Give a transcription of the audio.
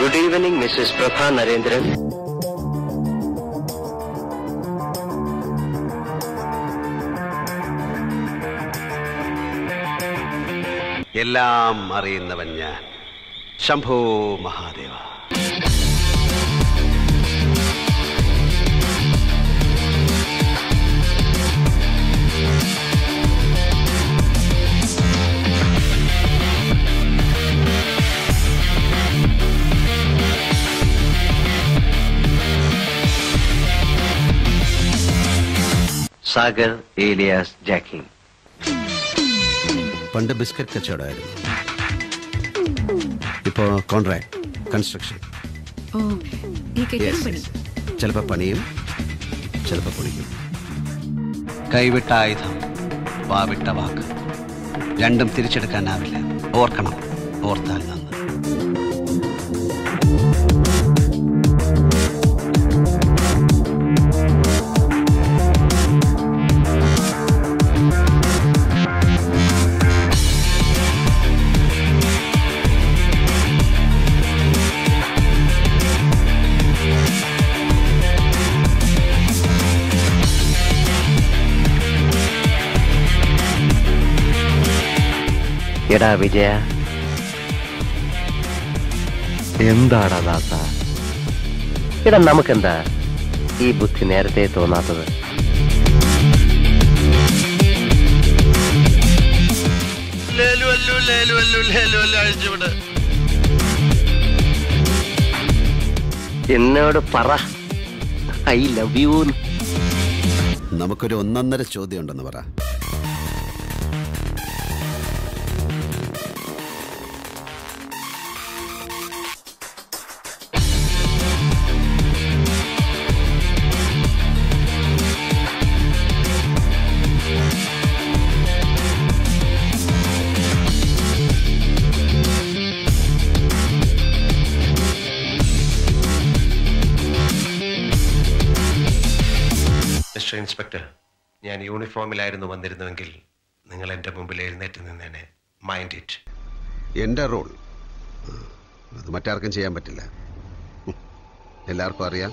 Good evening Mrs Prabha Narendran എല്ലാം അറിയുന്നവൻ ഞാൻ. ശംഭോ മഹാദേവ. സാഗർ ഏലിയാസ് ജാക്കി. പണ്ട് ബിസ്ക്കറ്റ് കച്ചവടമായിരുന്നു. ഇപ്പോ കോൺട്രാക്ട് കൺസ്ട്രക്ഷൻ. ഓ ഈ കെട്ടിടം പണി. ചിലപ്പോ പണിയും ചിലപ്പോ പൊളിക്കും കൈവിട്ട ആയുധം വാവിട്ട വാക്ക്. രണ്ടും തിരിച്ചെടുക്കാനാവില്ല. ഓർക്കണം ഓർത്താൽ നന്ന്. എടാ വിജയ. എന്താടാ ദാസ? എടാ നമുക്കെന്താ ഈ ബുദ്ധി നേരത്തെ തോന്നാത്തത്? എന്നോട് പറ. ഐ ലവ് യു നമുക്കൊരു ഒന്നൊന്നര ചോദ്യം ഉണ്ടെന്ന് പറ. മിസ്റ്റർ ഇൻസ്പെക്ടർ ഞാൻ യൂണിഫോമിലായിരുന്നു വന്നിരുന്നുവെങ്കിൽ നിങ്ങൾ എന്റെ മുമ്പിൽ എഴുന്നേറ്റ് നിന്നേനെ. മൈൻഡ് ഇറ്റ് എന്റെ റോൾ അത് മറ്റാർക്കും ചെയ്യാൻ പറ്റില്ല. എല്ലാവർക്കും അറിയാം.